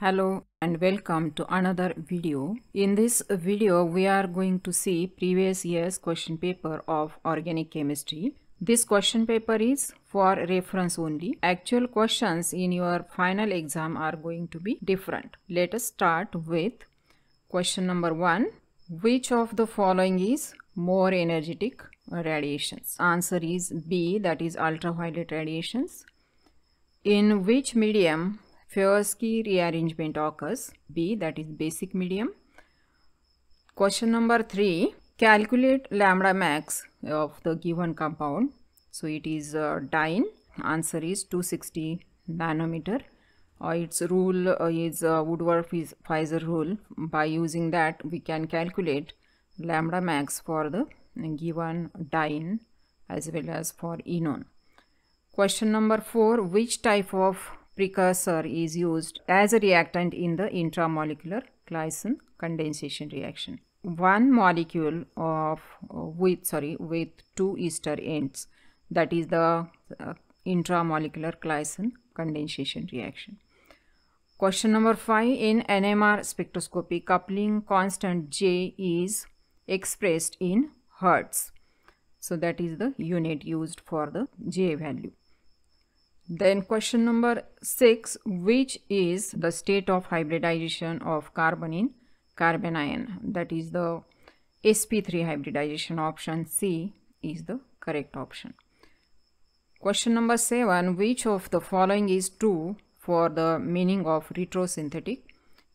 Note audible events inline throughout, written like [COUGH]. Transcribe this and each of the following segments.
Hello and welcome to another video. In this video, we are going to see previous year's question paper of organic chemistry. This question paper is for reference only. Actual questions in your final exam are going to be different. Let us start with question number one. Which of the following is more energetic radiations? Answer is B that is ultraviolet radiations. In which medium Favorskii rearrangement occurs? B that is basic medium. Question number 3 calculate lambda max of the given compound. So it is uh, diene. Answer is 260 nanometer. Uh, its rule uh, is uh, Woodward-Fieser rule. By using that we can calculate lambda max for the given diene as well as for enone. Question number 4 which type of precursor is used as a reactant in the intramolecular Claisen condensation reaction. One molecule of uh, with sorry with two ester ends that is the uh, intramolecular Claisen condensation reaction. Question number 5 in NMR spectroscopy coupling constant J is expressed in hertz. So that is the unit used for the J value. Then question number 6 which is the state of hybridization of carbon in carbanion that is the sp3 hybridization option C is the correct option. Question number 7 which of the following is true for the meaning of retrosynthetic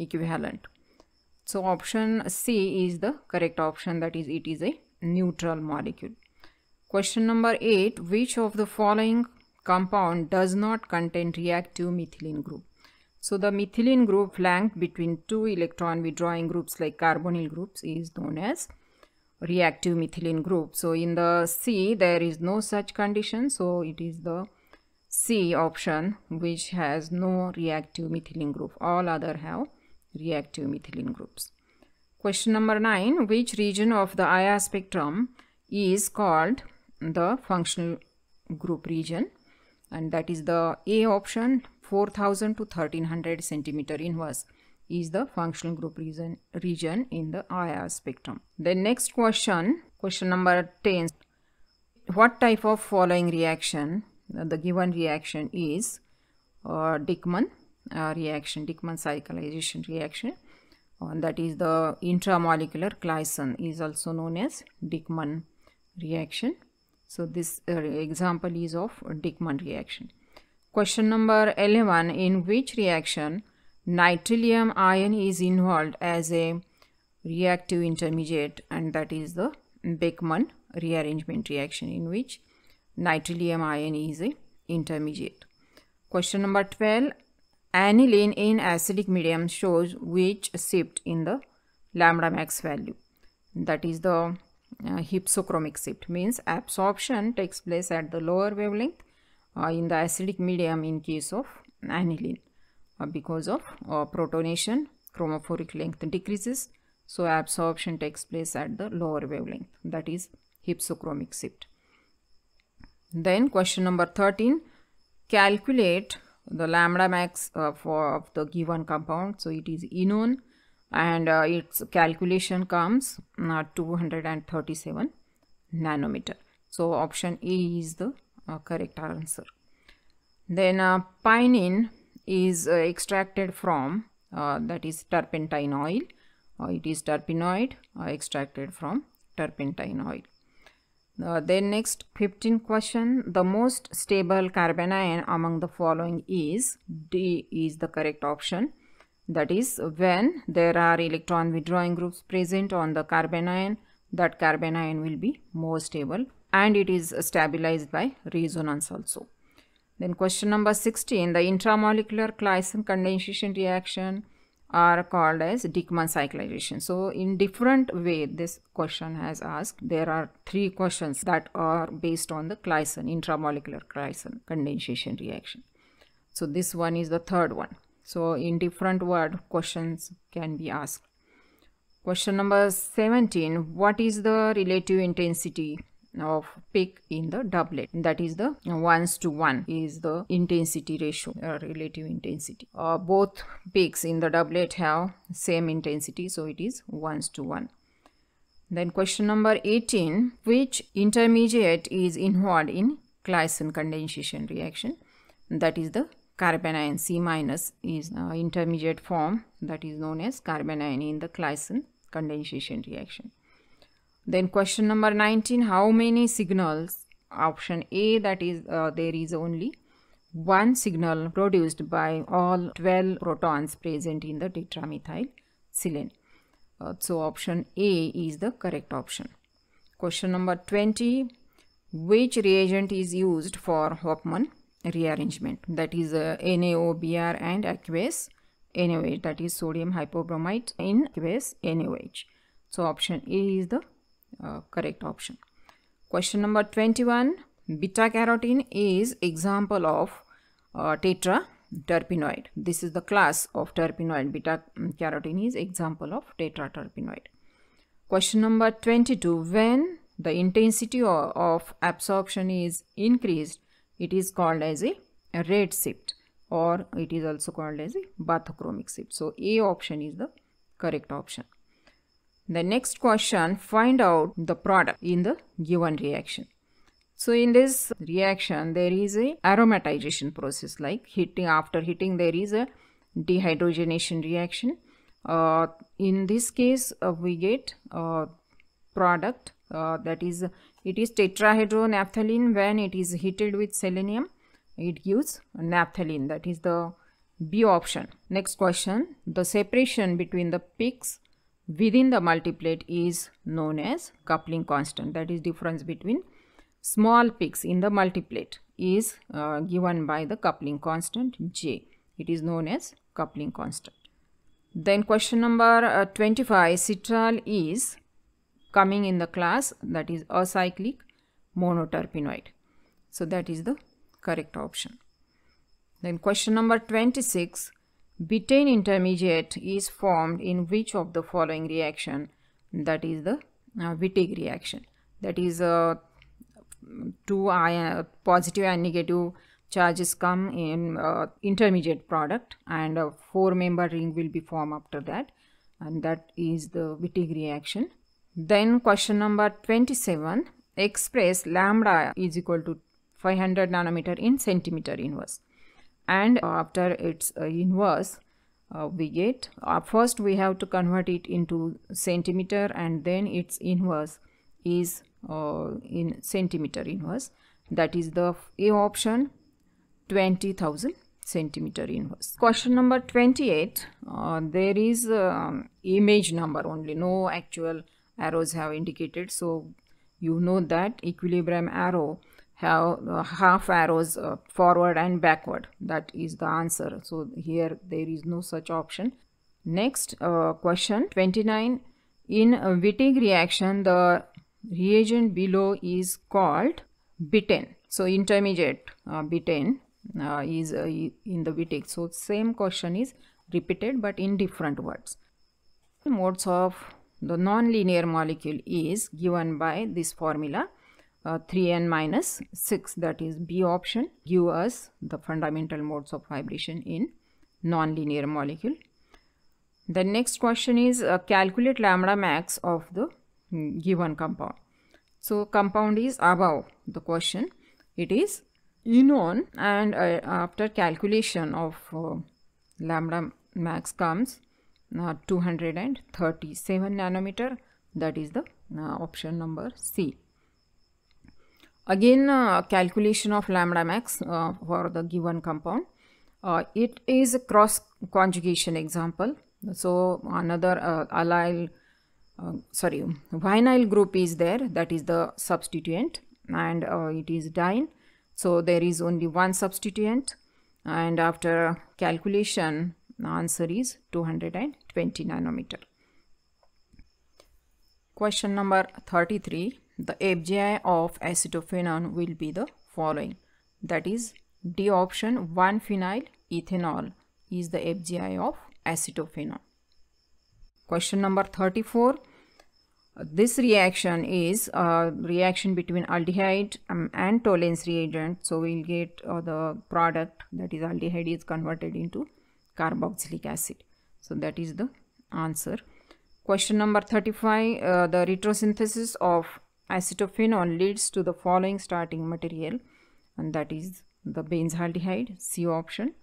equivalent. So option C is the correct option that is it is a neutral molecule. Question number 8 which of the following compound does not contain reactive methylene group. So the methylene group flanked between two electron withdrawing groups like carbonyl groups is known as reactive methylene group. So in the C there is no such condition. So it is the C option which has no reactive methylene group. All other have reactive methylene groups. Question number 9. Which region of the IR spectrum is called the functional group region? And that is the A option 4000 to 1300 centimeter inverse is the functional group region, region in the IR spectrum. The next question, question number 10. What type of following reaction, the given reaction is uh, Dieckmann uh, reaction, Dieckmann cyclization reaction. Uh, that is the intramolecular Claisen is also known as Dieckmann reaction. So this uh, example is of Dieckmann reaction. Question number 11. In which reaction nitrilium ion is involved as a reactive intermediate and that is the Beckmann rearrangement reaction in which nitrilium ion is a intermediate. Question number 12. Aniline in acidic medium shows which shift in the lambda max value. That is the hypsochromic shift means absorption takes place at the lower wavelength uh, in the acidic medium in case of aniline uh, because of uh, protonation chromophoric length decreases so absorption takes place at the lower wavelength. That is hypsochromic shift. Then question number 13 calculate the lambda max uh, for of the given compound. So it is enone and uh, its calculation comes uh, 237 nanometer. So option a is the uh, correct answer. Then uh, pinene is uh, extracted from uh, that is turpentine oil. It is terpenoid extracted from turpentine oil. Then next 15 question. The most stable carbanion among the following is d is the correct option that is when there are electron withdrawing groups present on the carbanion that carbanion will be more stable and it is stabilized by resonance also. Then question number 16 the intramolecular Claisen condensation reaction are called as Dieckmann cyclization. So in different way this question has asked there are three questions that are based on the Claisen intramolecular Claisen condensation reaction. So this one is the third one. So in different word questions can be asked. Question number 17. What is the relative intensity of peak in the doublet that is the 1 to 1 is the intensity ratio uh, relative intensity uh, both peaks in the doublet have same intensity so it is 1 to 1 then question number 18 which intermediate is involved in Claisen condensation reaction that is the carbanion C minus is uh, intermediate form that is known as carbanion in the Claisen condensation reaction then question number 19, how many signals? Option A, that is, uh, there is only one signal produced by all 12 protons present in the tetramethyl silane. Uh, so option A is the correct option. Question number 20, which reagent is used for Hofmann rearrangement? That is uh, NaOBr and aqueous NaOH, that is sodium hypobromite in aqueous NaOH. So option A is the uh, correct option. Question number 21. Beta carotene is example of uh, tetra terpenoid. This is the class of terpenoid. Beta carotene is example of tetra terpenoid. Question number 22. When the intensity of absorption is increased, it is called as a, red shift or it is also called as a bathochromic shift. So A option is the correct option. The next question, find out the product in the given reaction. So in this reaction, there is a aromatization process like heating. After heating, there is a dehydrogenation reaction. Uh, in this case, uh, we get a product uh, that is, it is tetrahydronaphthalene when it is heated with selenium. It gives naphthalene. That is the B option. Next question, the separation between the peaks within the multiplet is known as coupling constant. That is difference between small peaks in the multiplet is uh, given by the coupling constant j. It is known as coupling constant. Then question number uh, 25 citral is coming in the class that is acyclic monoterpenoid so that is the correct option then question number 26 Betaine intermediate is formed in which of the following reaction? That is the uh, Wittig reaction. That is uh, two ion, positive and negative charges come in uh, intermediate product and a four member ring will be formed after that and that is the Wittig reaction. Then question number 27 express lambda is equal to 500 nanometer in centimeter inverse and after its uh, inverse uh, we get uh, first we have to convert it into centimeter and then its inverse is uh, in centimeter inverse that is the A option 20,000 centimeter inverse. Question number 28 uh, there is um, image number only no actual arrows have indicated. So you know that equilibrium arrow have uh, half arrows uh, forward and backward. That is the answer. So here there is no such option. Next uh, question 29 in a Wittig reaction the reagent below is called betaine. So intermediate uh, betaine uh, is uh, in the Wittig. So same question is repeated but in different words. Modes of the non-linear molecule is given by this formula uh, 3n minus 6 that is B option give us the fundamental modes of vibration in nonlinear molecule. The next question is uh, calculate lambda max of the mm, given compound. So compound is above the question. It is enone and uh, after calculation of uh, lambda max comes uh, 237 nanometer that is the uh, option number C. Again, uh, calculation of lambda max uh, for the given compound. Uh, it is a cross conjugation example. So another allyl, sorry, vinyl group is there. That is the substituent, and it is diene. So there is only one substituent, and after calculation, the answer is 220 nanometer. Question number 33 the FGI of acetophenone will be the following. That is D option 1-phenyl ethanol is the FGI of acetophenone. Question number 34. this reaction is a reaction between aldehyde um, and Tollens reagent. So we'll get uh, the product that is aldehyde is converted into carboxylic acid. So that is the answer. Question number 35. Uh, the retrosynthesis of acetophenone leads to the following starting material and that is the benzaldehyde, C option.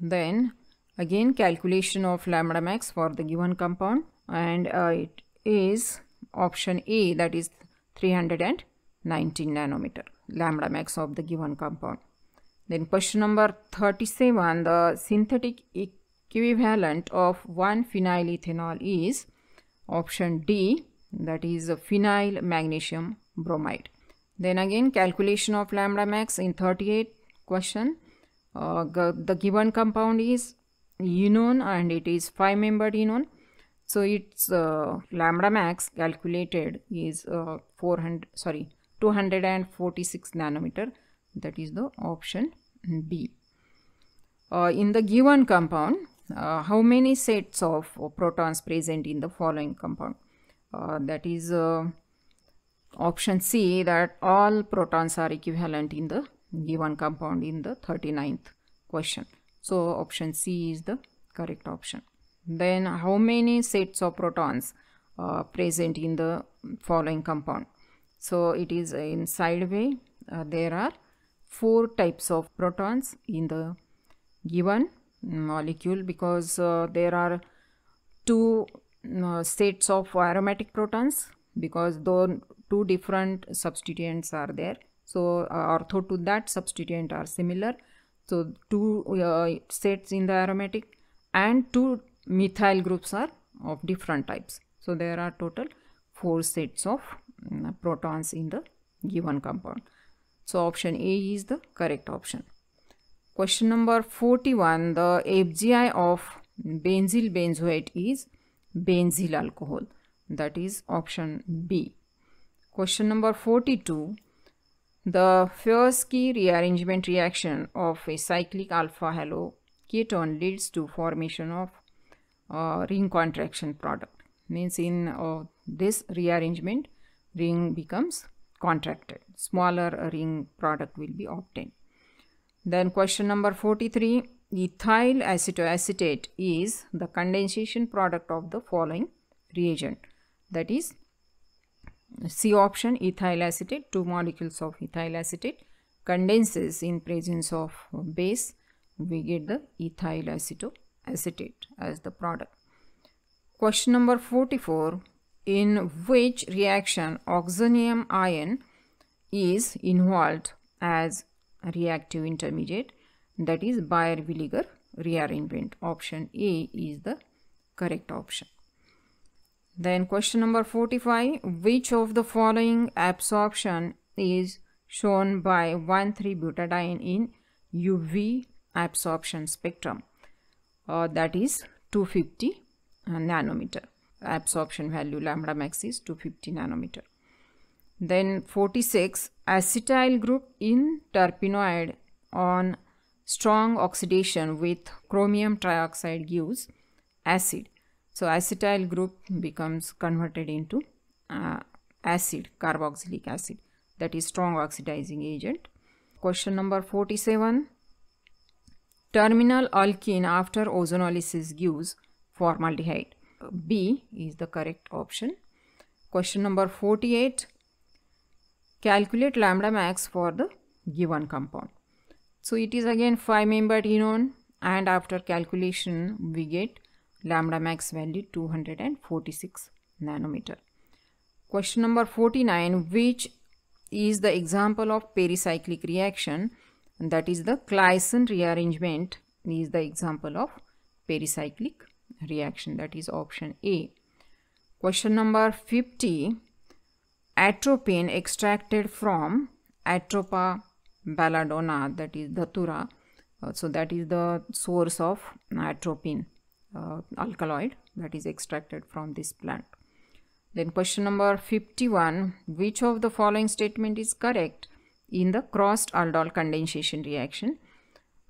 Then again calculation of lambda max for the given compound and uh, it is option A that is 319 nanometer lambda max of the given compound. Then question number 37 the synthetic equivalent of 1 phenyl ethanol is option D that is phenyl magnesium bromide. Then again calculation of lambda max in 38 question. Uh, the given compound is enone and it is 5 membered enone so its uh, lambda max calculated is uh, 400 sorry 246 nanometer that is the option B. Uh, in the given compound uh, how many sets of protons present in the following compound uh, that is uh, option C that all protons are equivalent in the given compound in the 39th question. So option C is the correct option then how many sets of protons uh, present in the following compound so it is in side way uh, there are four types of protons in the given molecule because uh, there are two uh, sets of aromatic protons because though two different substituents are there so uh, ortho to that substituent are similar so two uh, sets in the aromatic and two methyl groups are of different types. So there are total four sets of um, protons in the given compound. So option A is the correct option. Question number 41. The FGI of benzyl benzoate is benzyl alcohol. That is option B. Question number 42. The Favorskii rearrangement reaction of a cyclic alpha halo ketone leads to formation of uh, ring contraction product means in uh, this rearrangement ring becomes contracted smaller ring product will be obtained then question number 43 ethyl acetoacetate is the condensation product of the following reagent that is C option ethyl acetate two molecules of ethyl acetate condenses in presence of base we get the ethyl acetoacetate acetate as the product. Question number 44. In which reaction oxonium ion is involved as reactive intermediate that is Baeyer-Villiger rearrangement. Option A is the correct option. Then question number 45. Which of the following absorption is shown by 1,3-butadiene in UV absorption spectrum? uh, that is 250 uh, nanometer absorption value lambda max is 250 nanometer. Then 46 acetyl group in terpenoid on strong oxidation with chromium trioxide gives acid. So acetyl group becomes converted into uh, acid carboxylic acid that is strong oxidizing agent. Question number 47 Terminal alkene after ozonolysis gives formaldehyde. B is the correct option. Question number 48. Calculate lambda max for the given compound. So it is again 5 membered enone and after calculation we get lambda max value 246 nanometer. Question number 49 which is the example of pericyclic reaction that is the Claisen rearrangement is the example of pericyclic reaction that is option A. Question number 50 atropine extracted from Atropa belladonna that is datura uh, so that is the source of atropine uh, alkaloid that is extracted from this plant. Then question number 51 which of the following statement is correct in the crossed aldol condensation reaction.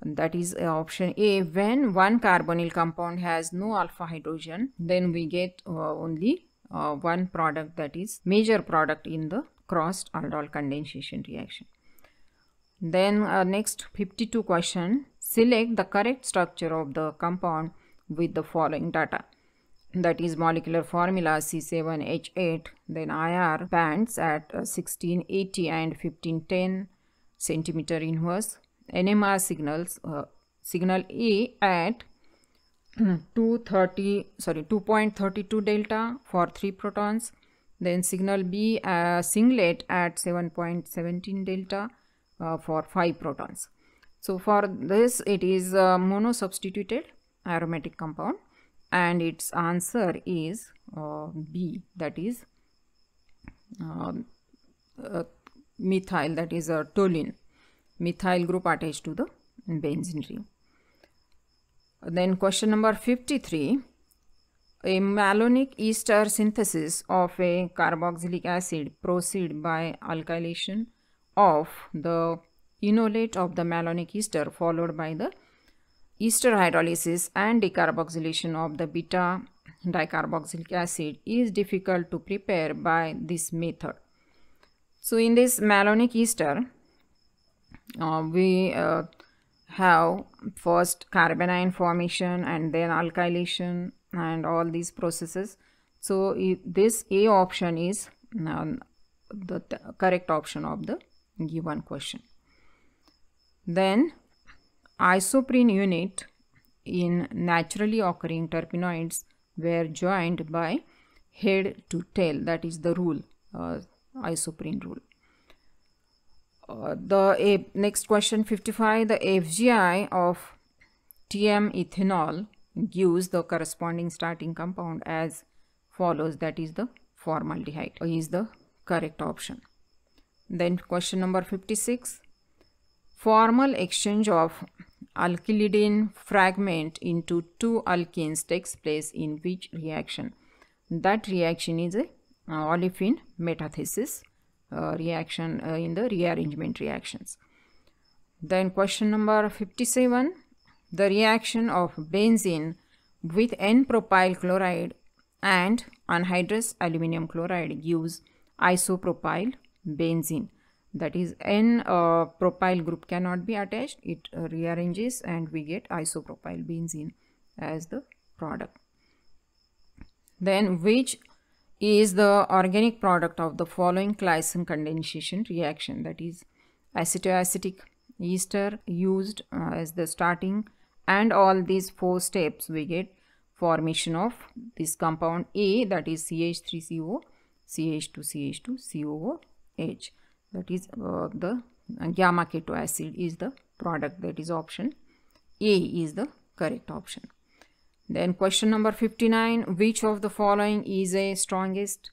That is uh, option A. When one carbonyl compound has no alpha hydrogen, then we get uh, only uh, one product that is major product in the crossed aldol condensation reaction. Then uh, next 52 question, select the correct structure of the compound with the following data. That is molecular formula C7H8, then IR bands at uh, 1680 and 1510 centimeter inverse, NMR signals, uh, signal A at [CLEARS THROAT] 230 sorry 2.32 delta for 3 protons then signal b uh, singlet at 7.17 delta uh, for 5 protons. So for this it is a mono substituted aromatic compound and its answer is uh, b that is um, uh, methyl that is a toluene methyl group attached to the benzene ring then question number 53. A malonic ester synthesis of a carboxylic acid proceed by alkylation of the enolate of the malonic ester followed by the ester hydrolysis and decarboxylation of the beta dicarboxylic acid is difficult to prepare by this method. So in this malonic ester, uh, we uh, have first carbanion formation and then alkylation and all these processes. So this A option is um, the correct option of the given question. Then isoprene unit in naturally occurring terpenoids were joined by head to tail that is the rule uh, isoprene rule uh, the a, next question 55 the FGI of TM ethanol gives the corresponding starting compound as follows. That is the formaldehyde is the correct option. Then question number 56 formal exchange of alkylidene fragment into two alkenes takes place in which reaction? That reaction is a uh, olefin metathesis. uh, reaction uh, in the rearrangement reactions. Then question number 57, the reaction of benzene with N-propyl chloride and anhydrous aluminum chloride gives isopropyl benzene. That is N uh, group cannot be attached, it uh, rearranges and we get isopropyl benzene as the product. Then which is the organic product of the following Claisen condensation reaction that is acetoacetic ester used uh, as the starting and all these four steps we get formation of this compound A that is CH3CO CH2CH2 COOH that is uh, the gamma keto acid is the product that is option A is the correct option. Then question number 59, which of the following is a strongest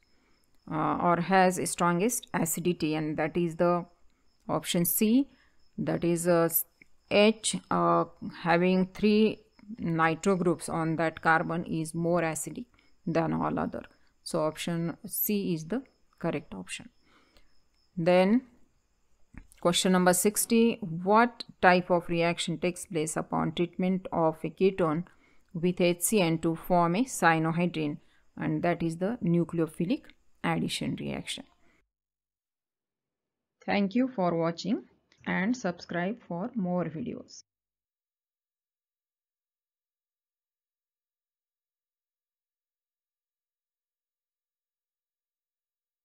uh, or has a strongest acidity and that is the option C that is a uh, H uh, having three nitro groups on that carbon is more acidic than all other. So option C is the correct option. Then question number 60, what type of reaction takes place upon treatment of a ketone with HCN to form a cyanohydrin and that is the nucleophilic addition reaction. Thank you for watching and subscribe for more videos.